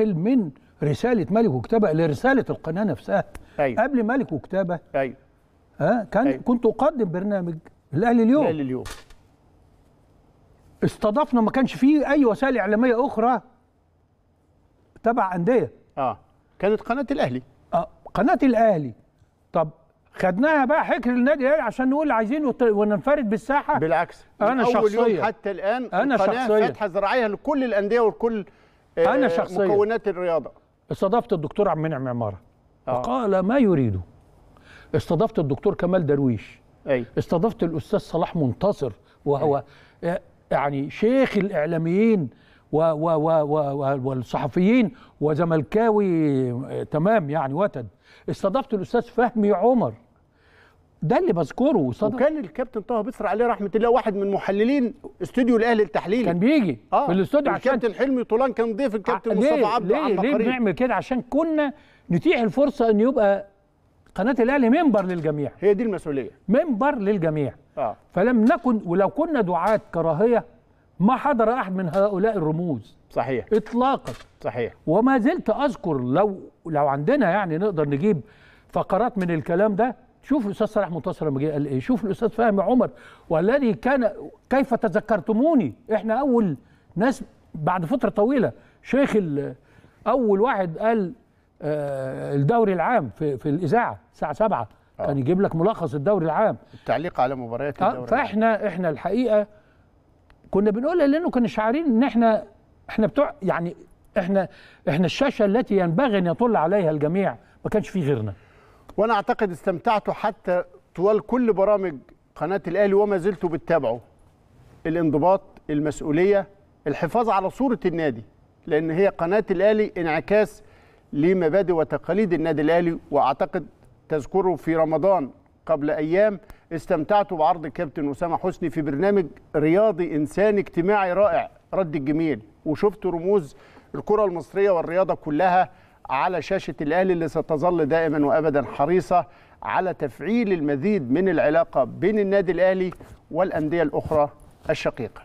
انتقل من رسالة ملك وكتابة لرساله القناة نفسها. أيوة. قبل ملك وكتابة. أيوه. ها كان أيوة. كنت أقدم برنامج الاهلي اليوم. الاهلي اليوم. استضفنا ما كانش فيه أي وسائل إعلامية أخرى تبع أندية. آه. كانت قناة الأهلي. آه، قناة الأهلي. طب خدناها بقى حكر النادي الأهلي عشان نقول عايزين وننفرد بالساحة؟ بالعكس. أول شخصياً. يوم حتى الآن القناة شخصياً. فاتحة ذراعيها لكل الأندية ولكل آه، أنا شخصياً. مكونات الرياضة. استضفت الدكتور عبد المنعم عماره آه. وقال ما يريده. استضفت الدكتور كمال درويش. أيوه استضفت الأستاذ صلاح منتصر وهو يعني شيخ الإعلاميين و و و و والصحفيين وزملكاوي آه، تمام يعني وتد استضفت الأستاذ فهمي عمر. ده اللي بذكره استضف- وكان الكابتن طه بصر عليه رحمة الله واحد من محللين استوديو الأهلي التحليلي. كان بيجي آه. في الاستوديو عشان الكابتن حلمي طولان كان ضيف الكابتن ليه- مصطفى عبده ليه؟ عم ليه بنعمل كده؟ عشان كنا نتيح الفرصة إن يبقى قناة الأهلي منبر للجميع. هي دي المسؤولية. منبر للجميع. آه. فلم نكن ولو كنا دعاة كراهية ما حضر أحد من هؤلاء الرموز. صحيح. اطلاقا. صحيح. وما زلت أذكر لو لو عندنا يعني نقدر نجيب فقرات من الكلام ده شوف الأستاذ صلاح منتصر لما جه قال إيه؟ شوف الأستاذ فهمي عمر والذي كان كيف تذكرتموني؟ إحنا أول ناس بعد فترة طويلة. شيخ أول واحد قال آه، الدوري العام في في الإذاعة الساعة 7 آه. كان يجيب لك ملخص الدوري العام. التعليق على مباريات آه، الدوري فاحنا إحنا الحقيقة كنا بنقولها لأنه كنا شعارين إن إحنا إحنا بتوع يعني إحنا إحنا الشاشة التي ينبغي أن يطل عليها الجميع ما كانش في غيرنا. وأنا اعتقد استمتعت حتى طوال كل برامج قناة الأهلي وما زلت بتتابعه. الانضباط المسؤولية الحفاظ على صورة النادي لأن هي قناة الأهلي انعكاس لمبادئ وتقاليد النادي الأهلي وأعتقد تذكره في رمضان قبل أيام. استمتعت بعرض الكابتن أسامة حسني في برنامج رياضي انساني اجتماعي رائع رد الجميل. وشفت رموز الكرة المصرية والرياضة كلها على شاشة الاهلي اللي ستظل دائما وابدا حريصة على تفعيل المزيد من العلاقة بين النادي الاهلي والأندية الأخرى الشقيقة.